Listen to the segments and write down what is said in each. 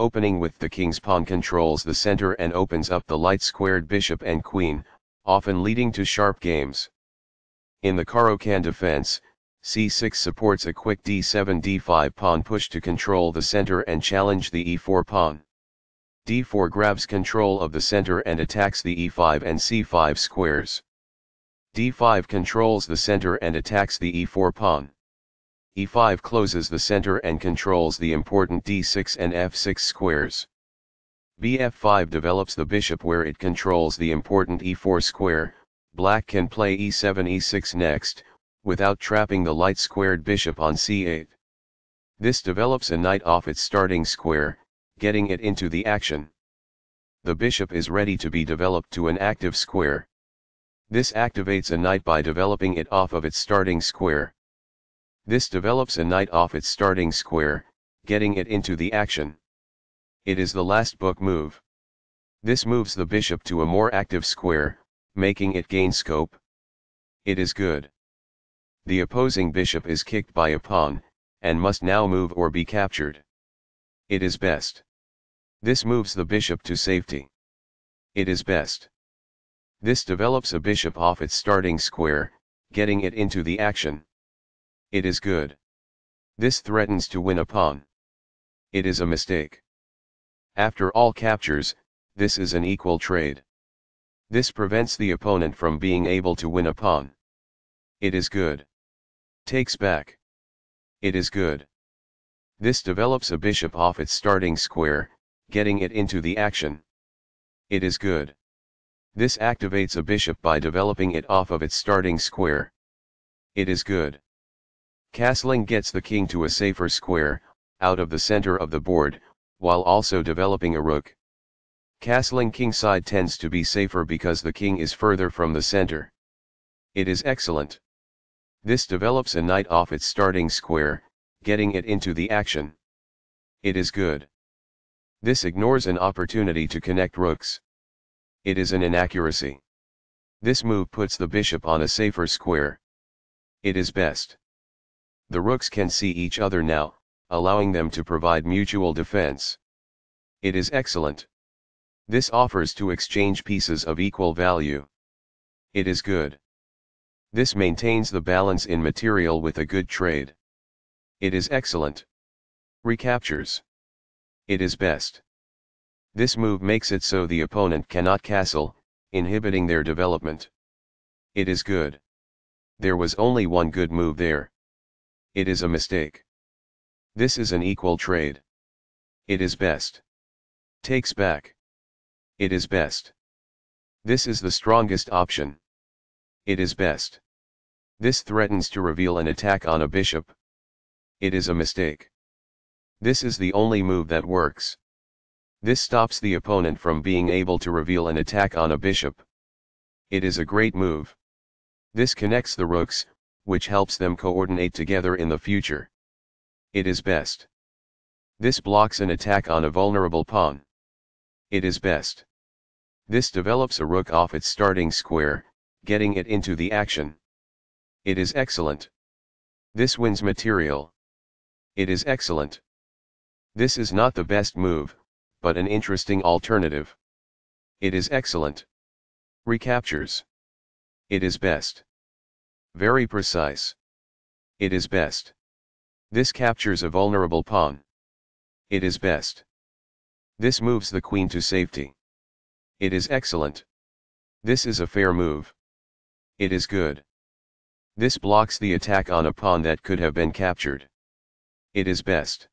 opening with the king's pawn controls the center and opens up the light-squared bishop and queen, often leading to sharp games. In the Caro-Kann defense, c6 supports a quick d7 d5 pawn push to control the center and challenge the e4 pawn. d4 grabs control of the center and attacks the e5 and c5 squares. d5 controls the center and attacks the e4 pawn. E5 closes the center and controls the important d6 and f6 squares. bf5 develops the bishop where it controls the important e4 square, black can play e7 e6 next, without trapping the light-squared bishop on c8. This develops a knight off its starting square, getting it into the action. The bishop is ready to be developed to an active square. This activates a knight by developing it off of its starting square. This develops a knight off its starting square, getting it into the action. It is the last book move. This moves the bishop to a more active square, making it gain scope. It is good. The opposing bishop is kicked by a pawn, and must now move or be captured. It is best. This moves the bishop to safety. It is best. This develops a bishop off its starting square, getting it into the action. It is good. This threatens to win a pawn. It is a mistake. After all captures, this is an equal trade. This prevents the opponent from being able to win a pawn. It is good. Takes back. It is good. This develops a bishop off its starting square, getting it into the action. It is good. This activates a bishop by developing it off of its starting square. It is good. Castling gets the king to a safer square, out of the center of the board, while also developing a rook. Castling kingside tends to be safer because the king is further from the center. It is excellent. This develops a knight off its starting square, getting it into the action. It is good. This ignores an opportunity to connect rooks. It is an inaccuracy. This move puts the bishop on a safer square. It is best. The rooks can see each other now, allowing them to provide mutual defense. It is excellent. This offers to exchange pieces of equal value. It is good. This maintains the balance in material with a good trade. It is excellent. Recaptures. It is best. This move makes it so the opponent cannot castle, inhibiting their development. It is good. There was only one good move there. It is a mistake. This is an equal trade. It is best. Takes back. It is best. This is the strongest option. It is best. This threatens to reveal an attack on a bishop. It is a mistake. This is the only move that works. This stops the opponent from being able to reveal an attack on a bishop. It is a great move. This connects the rooks, which helps them coordinate together in the future. It is best. This blocks an attack on a vulnerable pawn. It is best. This develops a rook off its starting square, getting it into the action. It is excellent. This wins material. It is excellent. This is not the best move, but an interesting alternative. It is excellent. Recaptures. It is best. Very precise. It is best. This captures a vulnerable pawn. It is best. This moves the queen to safety. It is excellent. This is a fair move. It is good. This blocks the attack on a pawn that could have been captured. It is best.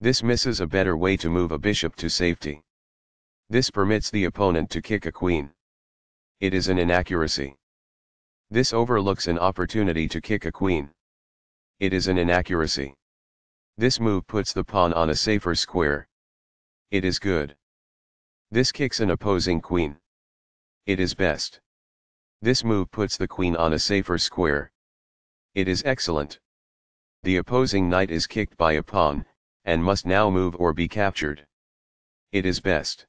This misses a better way to move a bishop to safety. This permits the opponent to kick a queen. It is an inaccuracy. This overlooks an opportunity to kick a queen. It is an inaccuracy. This move puts the pawn on a safer square. It is good. This kicks an opposing queen. It is best. This move puts the queen on a safer square. It is excellent. The opposing knight is kicked by a pawn, and must now move or be captured. It is best.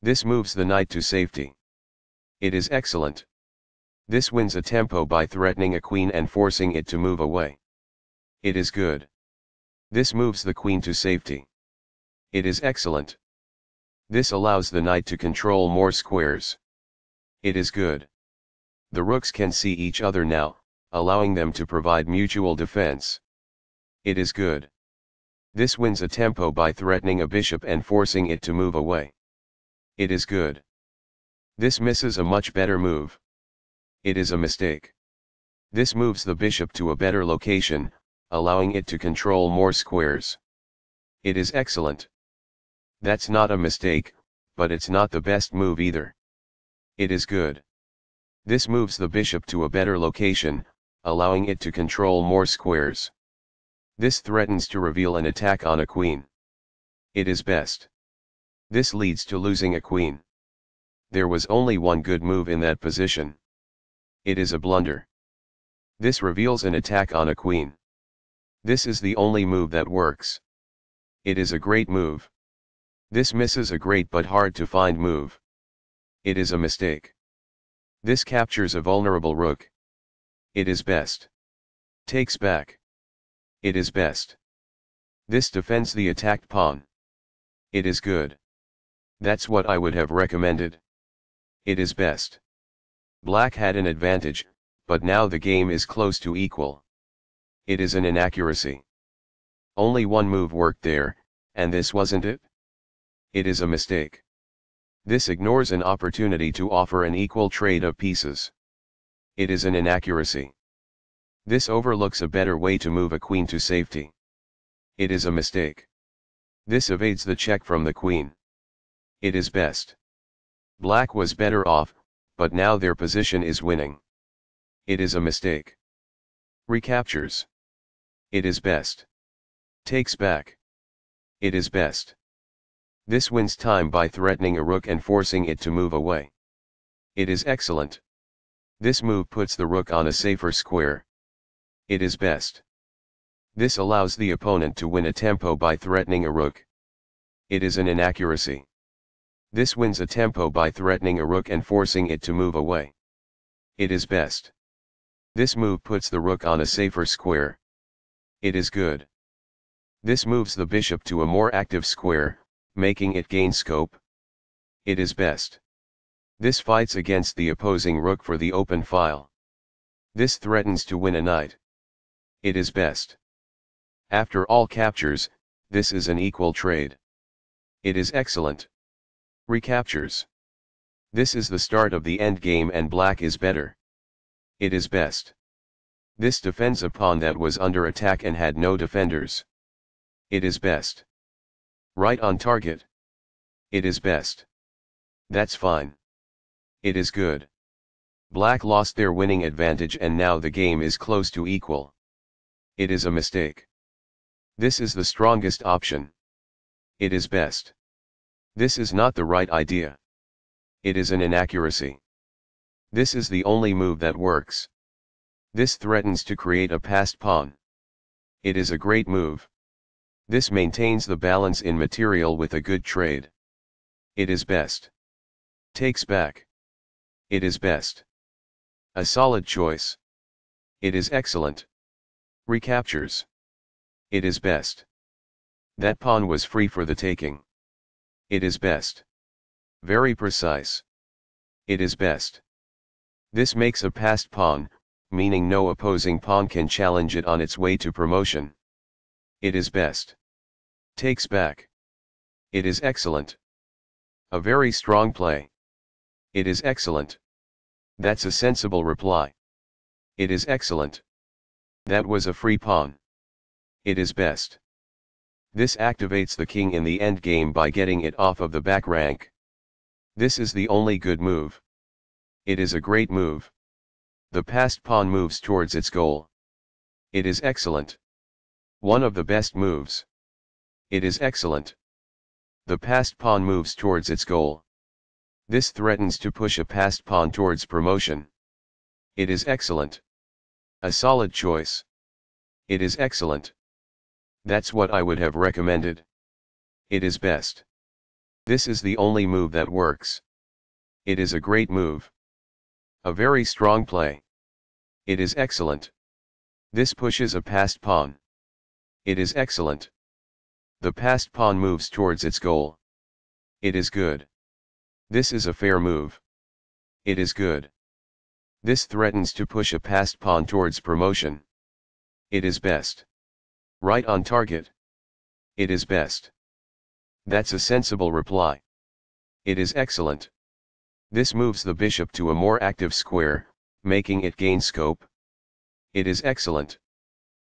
This moves the knight to safety. It is excellent. This wins a tempo by threatening a queen and forcing it to move away. It is good. This moves the queen to safety. It is excellent. This allows the knight to control more squares. It is good. The rooks can see each other now, allowing them to provide mutual defense. It is good. This wins a tempo by threatening a bishop and forcing it to move away. It is good. This misses a much better move. It is a mistake. This moves the bishop to a better location, allowing it to control more squares. It is excellent. That's not a mistake, but it's not the best move either. It is good. This moves the bishop to a better location, allowing it to control more squares. This threatens to reveal an attack on a queen. It is best. This leads to losing a queen. There was only one good move in that position. It is a blunder. This reveals an attack on a queen. This is the only move that works. It is a great move. This misses a great but hard to find move. It is a mistake. This captures a vulnerable rook. It is best. Takes back. It is best. This defends the attacked pawn. It is good. That's what I would have recommended. It is best. Black had an advantage, but now the game is close to equal. It is an inaccuracy. Only one move worked there, and this wasn't it? It is a mistake. This ignores an opportunity to offer an equal trade of pieces. It is an inaccuracy. This overlooks a better way to move a queen to safety. It is a mistake. This evades the check from the queen. It is best. Black was better off, but now their position is winning. It is a mistake. Recaptures. It is best. Takes back. It is best. This wins time by threatening a rook and forcing it to move away. It is excellent. This move puts the rook on a safer square. It is best. This allows the opponent to win a tempo by threatening a rook. It is an inaccuracy. This wins a tempo by threatening a rook and forcing it to move away. It is best. This move puts the rook on a safer square. It is good. This moves the bishop to a more active square, making it gain scope. It is best. This fights against the opposing rook for the open file. This threatens to win a knight. It is best. After all captures, this is an equal trade. It is excellent. Recaptures. This is the start of the endgame and black is better. It is best. This defends a pawn that was under attack and had no defenders. It is best. Right on target. It is best. That's fine. It is good. Black lost their winning advantage and now the game is close to equal. It is a mistake. This is the strongest option. It is best. This is not the right idea. It is an inaccuracy. This is the only move that works. This threatens to create a passed pawn. It is a great move. This maintains the balance in material with a good trade. It is best. Takes back. It is best. A solid choice. It is excellent. Recaptures. It is best. That pawn was free for the taking. It is best. Very precise. It is best. This makes a passed pawn, meaning no opposing pawn can challenge it on its way to promotion. It is best. Takes back. It is excellent. A very strong play. It is excellent. That's a sensible reply. It is excellent. That was a free pawn. It is best. This activates the king in the endgame by getting it off of the back rank. This is the only good move. It is a great move. The passed pawn moves towards its goal. It is excellent. One of the best moves. It is excellent. The passed pawn moves towards its goal. This threatens to push a passed pawn towards promotion. It is excellent. A solid choice. It is excellent. That's what I would have recommended. It is best. This is the only move that works. It is a great move. A very strong play. It is excellent. This pushes a passed pawn. It is excellent. The passed pawn moves towards its goal. It is good. This is a fair move. It is good. This threatens to push a passed pawn towards promotion. It is best. Right on target. It is best. That's a sensible reply. It is excellent. This moves the bishop to a more active square, making it gain scope. It is excellent.